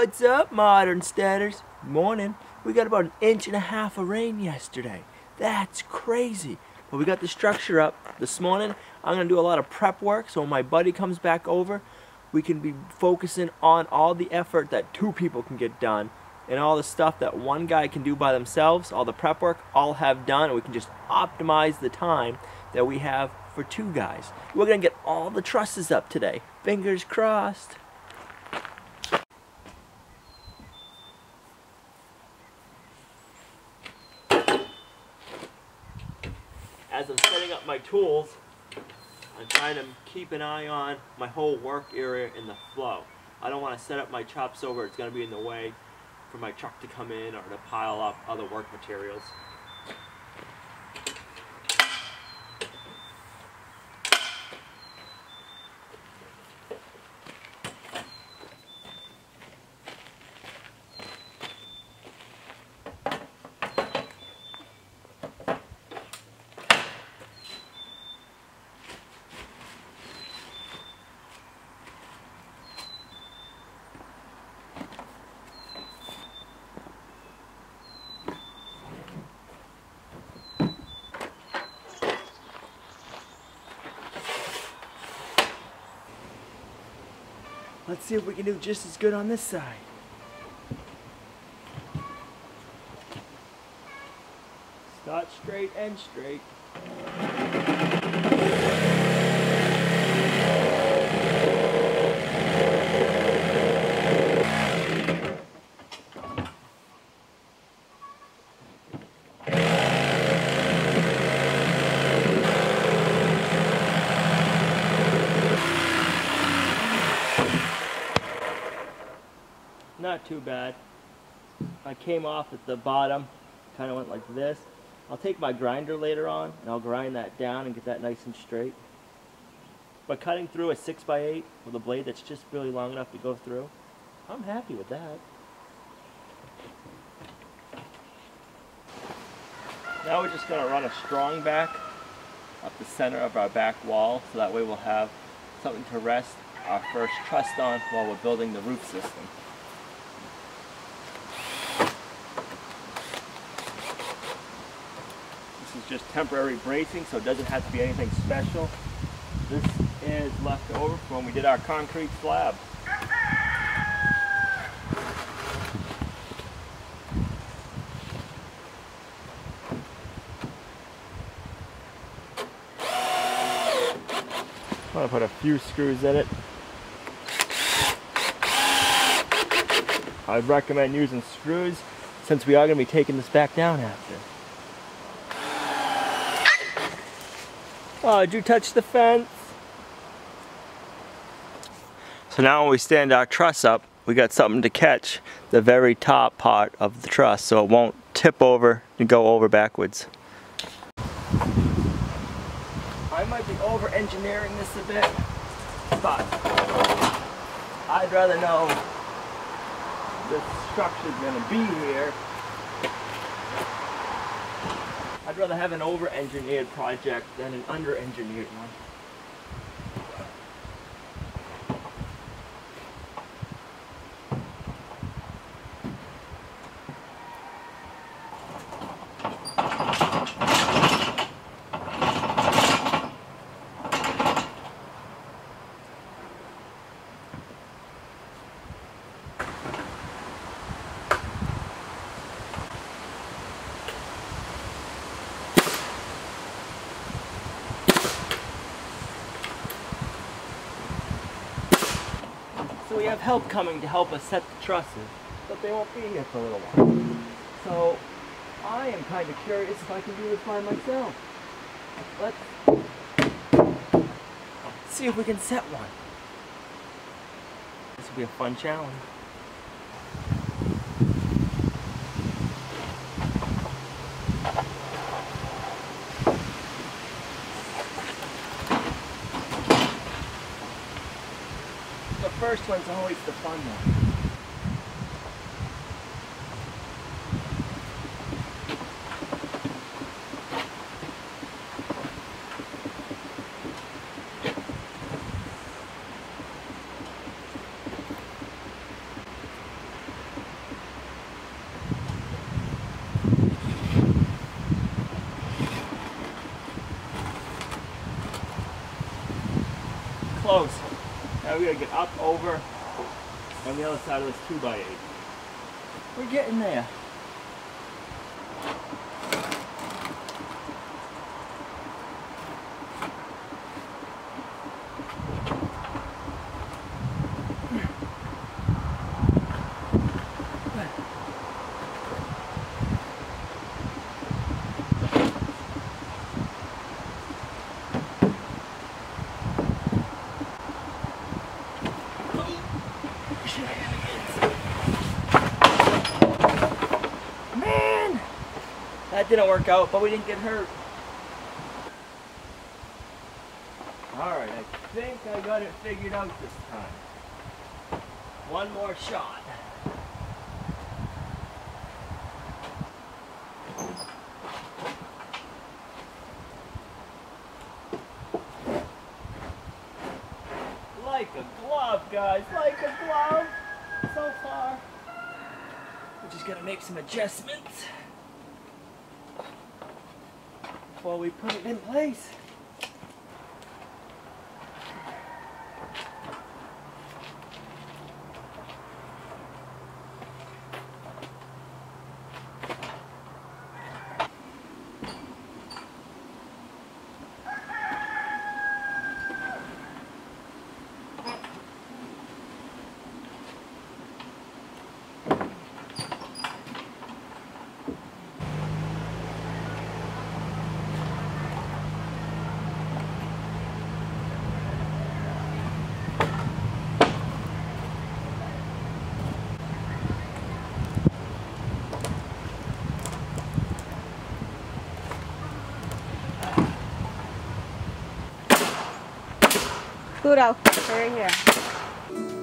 What's up, modern steaders? Morning. We got about an inch and a half of rain yesterday. That's crazy. But we got the structure up this morning. I'm gonna do a lot of prep work so when my buddy comes back over, we can be focusing on all the effort that two people can get done and all the stuff that one guy can do by themselves, all the prep work, all have done, and we can just optimize the time that we have for two guys. We're gonna get all the trusses up today. Fingers crossed. As I'm setting up my tools, I'm trying to keep an eye on my whole work area in the flow. I don't want to set up my chops over, it's going to be in the way for my truck to come in or to pile up other work materials. Let's see if we can do just as good on this side. Start straight and straight. Not too bad. I came off at the bottom, kind of went like this. I'll take my grinder later on and I'll grind that down and get that nice and straight. But cutting through a 6x8 with a blade that's just really long enough to go through, I'm happy with that. Now we're just going to run a strong back up the center of our back wall so that way we'll have something to rest our first truss on while we're building the roof system. This is just temporary bracing, so it doesn't have to be anything special. This is left over from when we did our concrete slab. I'm gonna put a few screws in it. I'd recommend using screws since we are gonna be taking this back down after. Oh, did you touch the fence? So now when we stand our truss up, we got something to catch the very top part of the truss so it won't tip over and go over backwards. I might be over engineering this a bit, but I'd rather know the structure's gonna be here I'd rather have an over-engineered project than an under-engineered one. Have help coming to help us set the trusses, but they won't be here for a little while. So I am kind of curious if I can do this by myself. Let's see if we can set one. This will be a fun challenge. first one's always the fun one. close. Now we gotta get up over on the other side of this 2 by 8 We're getting there. Man! That didn't work out, but we didn't get hurt. Alright, I think I got it figured out this time. One more shot. Like a glove, guys, like a glove. So far. We're just gonna make some adjustments before we put it in place. Pluto, right here.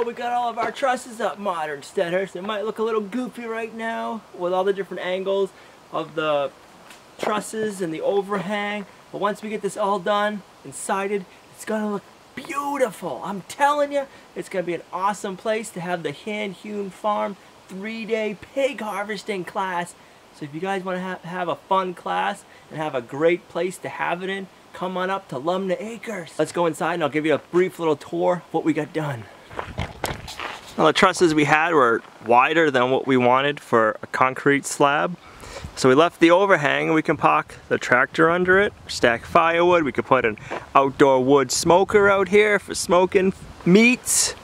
Well, we got all of our trusses up modern, Steaders. It might look a little goofy right now with all the different angles of the trusses and the overhang. But once we get this all done and sided, it's gonna look beautiful. I'm telling you, it's gonna be an awesome place to have the hand hewn farm three-day pig harvesting class. So if you guys want to have, have a fun class and have a great place to have it in, come on up to Lumnah Acres. Let's go inside and I'll give you a brief little tour of what we got done. Well, the trusses we had were wider than what we wanted for a concrete slab. So we left the overhang and we can park the tractor under it, stack firewood. We could put an outdoor wood smoker out here for smoking meats.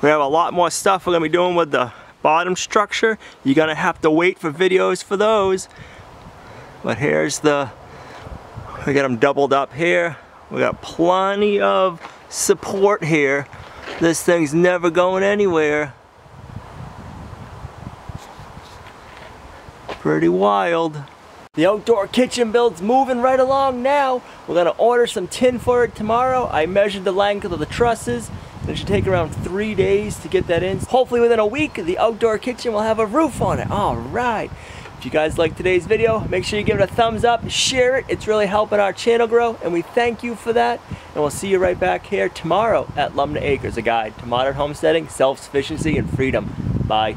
We have a lot more stuff we're gonna be doing with the bottom structure. You're gonna have to wait for videos for those. But here's the, we got them doubled up here. We got plenty of support here. This thing's never going anywhere. Pretty wild. The outdoor kitchen build's moving right along now. We're gonna order some tin for it tomorrow. I measured the length of the trusses. It should take around three days to get that in. Hopefully within a week, the outdoor kitchen will have a roof on it. All right. If you guys like today's video, make sure you give it a thumbs up, share it. It's really helping our channel grow, and we thank you for that. And we'll see you right back here tomorrow at Lumnah Acres, a guide to modern homesteading, self-sufficiency, and freedom. Bye.